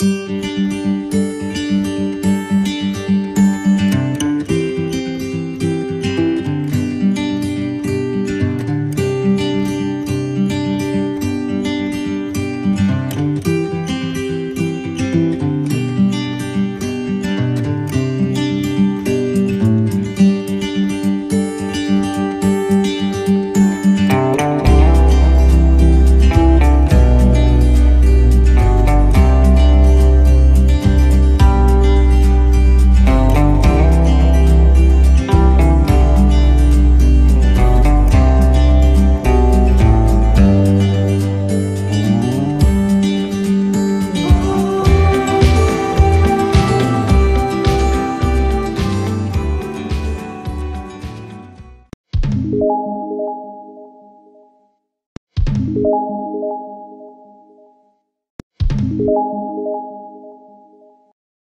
Música Thank you.